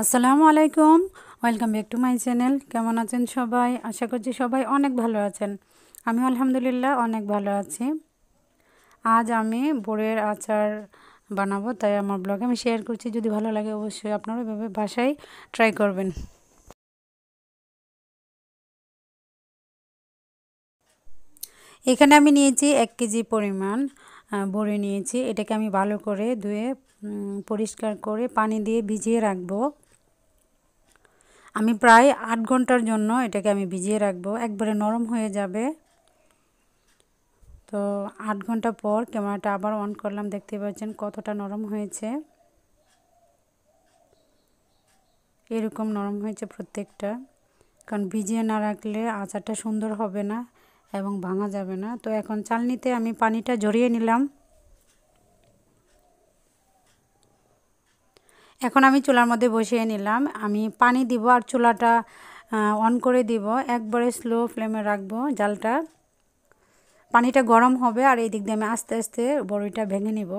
আসসালামু আলাইকুম। Welcome back to my channel কেমন আছেন সবাই? আশা করছি সবাই অনেক ভালো আছেন। আমি আলহামদুলিল্লাহ অনেক ভালো আছি। আজ আমি বোরের আচার বানাবো, তাই আমার ব্লগে আমি শেয়ার করছি। যদি ভালো লাগে অবশ্যই আপনারা এভাবে বাসায় ট্রাই করবেন। এখানে আমি নিয়েছি এক কেজি পরিমাণ বড়ি নিয়েছি। এটাকে আমি ভালো করে ধুয়ে পরিষ্কার করে পানি দিয়ে ভিজিয়ে রাখব। আমি প্রায় আট ঘণ্টার জন্য এটাকে আমি ভিজিয়ে রাখব। একবারে নরম হয়ে যাবে। তো আট ঘণ্টা পর ক্যামেরাটা আবার অন করলাম, দেখতে পাচ্ছেন কতটা নরম হয়েছে। এরকম নরম হয়েছে প্রত্যেকটা। কারণ ভিজিয়ে না রাখলে আচারটা সুন্দর হবে না এবং ভাঙা যাবে না। তো এখন চালনিতে আমি পানিটা ঝরিয়ে নিলাম। এখন আমি চুলার মধ্যে বসিয়ে নিলাম। আমি পানি দিব আর চুলাটা অন করে দিব। একবারে স্লো ফ্লেমে রাখব জালটা। পানিটা গরম হবে আর এই দিক দিয়ে আমি আস্তে আস্তে বড়িটা ভেঙে নিব।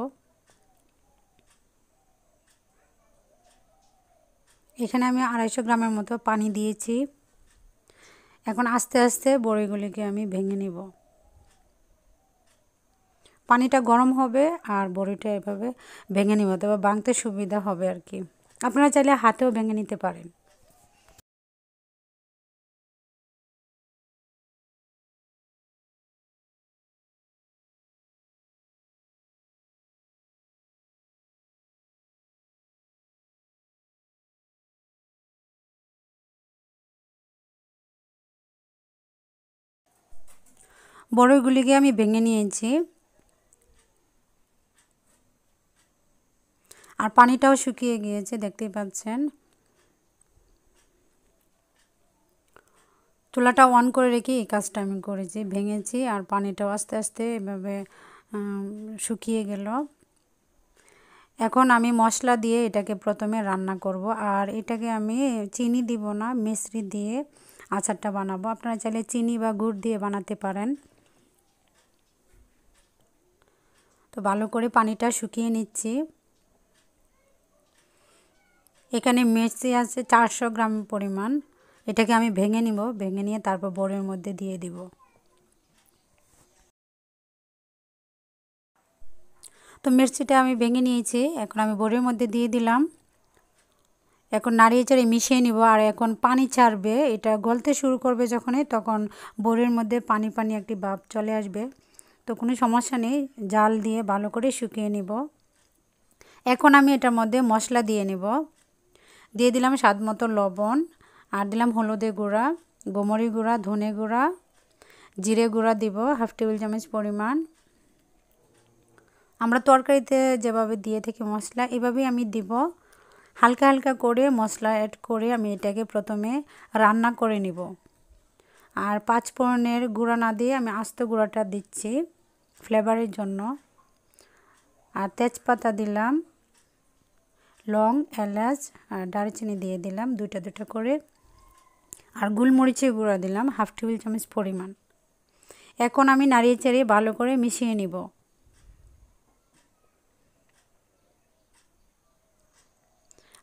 এখানে আমি আড়াইশো গ্রামের মতো পানি দিয়েছি। এখন আস্তে আস্তে বড়িগুলিকে আমি ভেঙে নিব। পানিটা গরম হবে আর বড়িটা এভাবে ভেঙে নিব তবে বাংতে সুবিধা হবে আর কি। আপনারা চাইলে হাতেও ভেঙে নিতে পারেন। বড়ইগুলিকে আমি ভেঙে নিয়েছি। আর পানিটাও শুকিয়ে গিয়েছে, দেখতেই পাচ্ছেন। চুলাটা অন করে রেখে এই কাজটা আমি করেছি, ভেঙেছি আর পানিটাও আস্তে আস্তে এভাবে শুকিয়ে গেল। এখন আমি মশলা দিয়ে এটাকে প্রথমে রান্না করব আর এটাকে আমি চিনি দিব না, মিশ্রি দিয়ে আচারটা বানাবো। আপনারা চাইলে চিনি বা গুড় দিয়ে বানাতে পারেন। তো ভালো করে পানিটা শুকিয়ে নিচ্ছি। এখানে মির্চি আছে চারশো গ্রাম পরিমাণ। এটাকে আমি ভেঙে নিব, ভেঙে নিয়ে তারপর বোরের মধ্যে দিয়ে দিব। তো মির্চিটা আমি ভেঙে নিয়েছি, এখন আমি বোরের মধ্যে দিয়ে দিলাম। এখন নাড়িয়ে চাড়িয়ে মিশিয়ে নিব, আর এখন পানি ছাড়বে। এটা গলতে শুরু করবে যখনই, তখন বোরের মধ্যে পানি পানি একটি ভাব চলে আসবে। তো কোনো সমস্যা নেই, জাল দিয়ে ভালো করে শুকিয়ে নিব। এখন আমি এটার মধ্যে মশলা দিয়ে নেব। দিয়ে দিলাম স্বাদ মতো লবণ, আর দিলাম হলুদে গুঁড়া, গোমরি গুঁড়া, ধনে গুঁড়া, জিরে গুঁড়া দিব, হাফ টেবিল চামচ পরিমাণ। আমরা তরকারিতে যেভাবে দিয়ে থাকি মশলা, এভাবেই আমি দিব। হালকা হালকা করে মশলা অ্যাড করে আমি এটাকে প্রথমে রান্না করে নিব। আর পাঁচ ফোড়নের গুঁড়া না দিয়ে আমি আস্ত গুঁড়াটা দিচ্ছি ফ্লেভারের জন্য। আর তেজপাতা দিলাম। লং, এলাচ, আর দারচিনি দিয়ে দিলাম দুইটা দুটা করে। আর গোলমরিচের গুঁড়া দিলাম হাফ টেবিল চামচ পরিমাণ। এখন আমি নাড়িয়ে চাড়িয়ে ভালো করে মিশিয়ে নিব।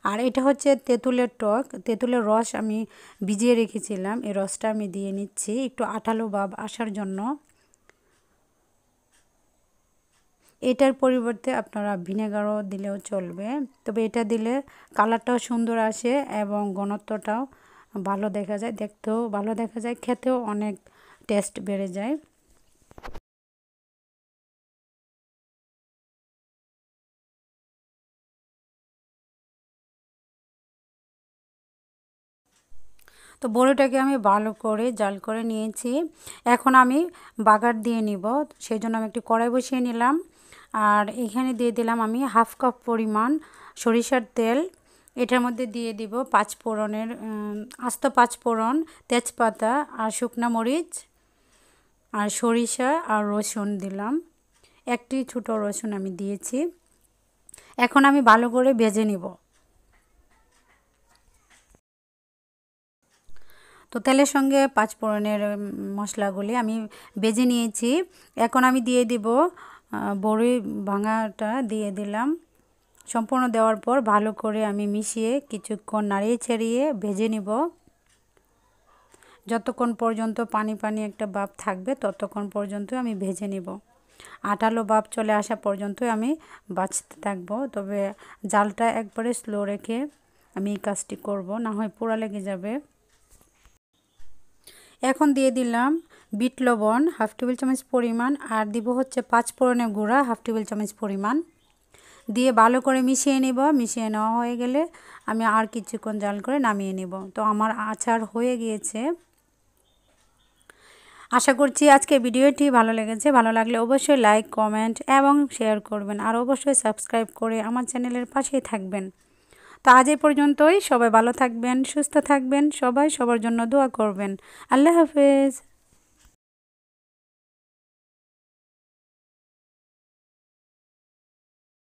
আর এটা হচ্ছে তেঁতুলের টক। তেঁতুলের রস আমি ভিজিয়ে রেখেছিলাম। এই রসটা আমি দিয়ে নিচ্ছি। একটু আঠালো ভাব আসার জন্য। এটার পরিবর্তে আপনারা ভিনেগারও দিলেও চলবে। তবে এটা দিলে কালারটাও সুন্দর আসে এবং ঘনত্বটাও ভালো দেখা যায়, দেখতেও ভালো দেখা যায়, খেতেও অনেক টেস্ট বেড়ে যায়। তো বড়িটাকে আমি ভালো করে জাল করে নিয়েছি। এখন আমি বাগার দিয়ে নিব, সেই জন্য আমি একটি কড়াই বসিয়ে নিলাম। আর এখানে দিয়ে দিলাম আমি হাফ কাপ পরিমাণ সরিষার তেল। এটার মধ্যে দিয়ে দিব পাঁচ ফোড়নের আস্ত পাঁচ ফোড়ন, তেজপাতা আর শুকনা মরিচ আর সরিষা আর রসুন দিলাম। একটি ছোটো রসুন আমি দিয়েছি। এখন আমি ভালো করে ভেজে নিব। তো তেলের সঙ্গে পাঁচ ফোড়নের মশলাগুলি আমি বেজে নিয়েছি। এখন আমি দিয়ে দিব বড়ি ভাঙাটা দিয়ে দিলাম। সম্পূর্ণ দেওয়ার পর ভালো করে আমি মিশিয়ে কিছুক্ষণ নাড়িয়ে ছাড়িয়ে ভেজে নিব। যতক্ষণ পর্যন্ত পানি পানি একটা বাপ থাকবে, ততক্ষণ পর্যন্ত আমি ভেজে নিব। আটালো বাপ চলে আসা পর্যন্ত আমি বাঁচতে থাকব। তবে জালটা একবারে স্লো রেখে আমি এই কাজটি করব, না হয় পোড়া লেগে যাবে। এখন দিয়ে দিলাম বিট লবণ, হাফ টেবিল চামচ পরিমাণ, আর দিব হচ্ছে পাঁচ ফোড়নের গুঁড়া, হাফ টেবিল চামচ পরিমাণ। দিয়ে ভালো করে মিশিয়ে নেব, মিশিয়ে নেওয়া হয়ে গেলে আমি আর কিছুক্ষণ জাল করে নামিয়ে নেব। তো আমার আচার হয়ে গিয়েছে। আশা করছি আজকে ভিডিওটি ভালো লেগেছে। ভালো লাগলে অবশ্যই লাইক, কমেন্ট এবং শেয়ার করবেন। আর অবশ্যই সাবস্ক্রাইব করে আমার চ্যানেলের পাশেই থাকবেন। তো আজ এই পর্যন্তই। সবাই ভালো থাকবেন, সুস্থ থাকবেন, সবাই সবার জন্য দোয়া করবেন। আল্লাহ হাফেজ।